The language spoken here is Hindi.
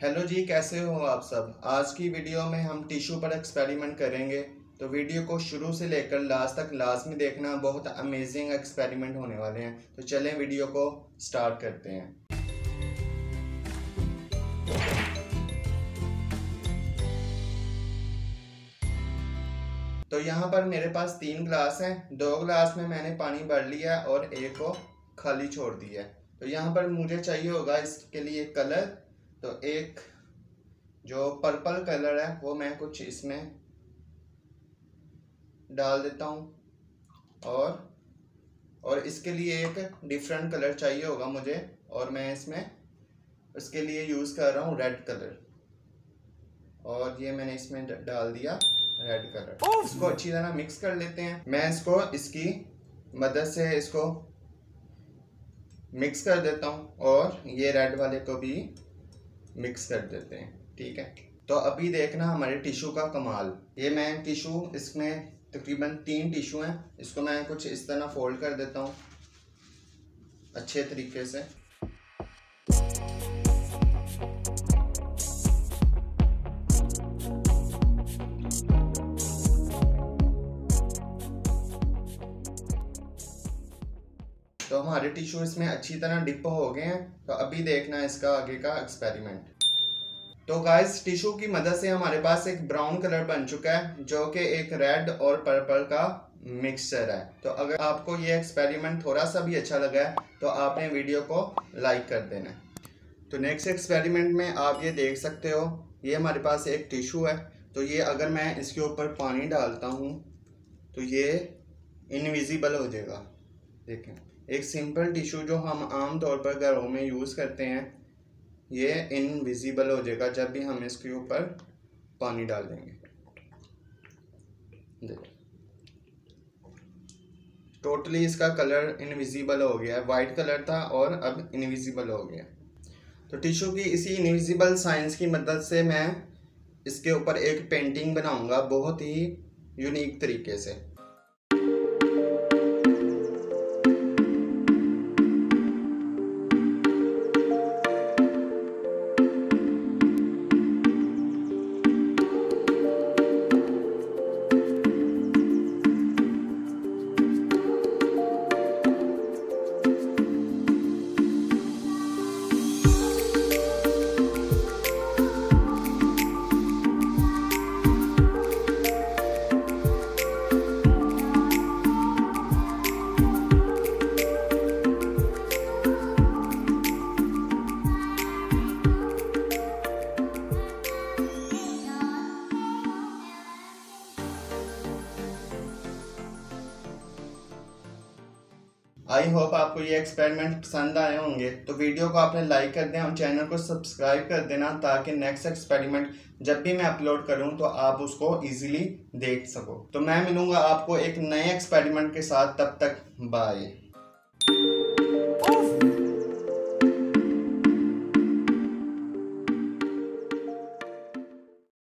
हेलो जी, कैसे हो आप सब? आज की वीडियो में हम टिश्यू पर एक्सपेरिमेंट करेंगे। तो वीडियो को शुरू से लेकर लास्ट तक, लास्ट में देखना बहुत अमेजिंग एक्सपेरिमेंट होने वाले हैं। तो चलें वीडियो को स्टार्ट करते हैं। तो यहाँ पर मेरे पास तीन ग्लास हैं। दो ग्लास में मैंने पानी भर लिया और एक को खाली छोड़ दिया। तो यहाँ पर मुझे चाहिए होगा इसके लिए कलर तो एक जो पर्पल कलर है वो मैं कुछ इसमें डाल देता हूँ। और और इसके लिए एक डिफरेंट कलर चाहिए होगा मुझे और मैं इसमें इसके लिए यूज़ कर रहा हूँ रेड कलर और ये मैंने इसमें डाल दिया रेड कलर इसको अच्छी तरह मिक्स कर लेते हैं। मैं इसको इसकी मदद से इसको मिक्स कर देता हूँ। और ये रेड वाले को भी मिक्स कर देते हैं, ठीक है? तो अभी देखना हमारे टिशू का कमाल। ये मैं टिशू इसमें तकरीबन तीन टिशू हैं। इसको मैं कुछ इस तरह फोल्ड कर देता हूँ, अच्छे तरीके से। तो हमारे टिश्यू इसमें अच्छी तरह डिप हो गए हैं तो अभी देखना है इसका आगे का एक्सपेरिमेंट तो गाइस टिश्यू की मदद से हमारे पास एक ब्राउन कलर बन चुका है, जो कि एक रेड और पर्पल का मिक्सचर है. तो अगर आपको ये एक्सपेरिमेंट थोड़ा सा भी अच्छा लगा है तो आपने वीडियो को लाइक कर देना है. तो नेक्स्ट एक्सपेरिमेंट में आप ये देख सकते हो, ये हमारे पास एक टिशू है. तो ये अगर मैं इसके ऊपर पानी डालता हूँ तो ये इनविजिबल हो जाएगा. देखें. एक सिंपल टिश्यू जो हम आम तौर पर घरों में यूज़ करते हैं, ये इनविजिबल हो जाएगा जब भी हम इसके ऊपर पानी डाल देंगे। टोटली इसका कलर इनविजिबल हो गया है वाइट कलर था और अब इनविजिबल हो गया। तो टिश्यू की इसी इनविजिबल साइंस की मदद से मैं इसके ऊपर एक पेंटिंग बनाऊँगा बहुत ही यूनिक तरीके से। आई होप आपको ये एक्सपेरिमेंट पसंद आए होंगे। तो वीडियो को आपने लाइक कर दें और चैनल को सब्सक्राइब कर देना ताकि नेक्स्ट एक्सपेरिमेंट जब भी मैं अपलोड करूँ तो आप उसको इजीली देख सको। तो मैं मिलूँगा आपको एक नए एक्सपेरिमेंट के साथ, तब तक बाय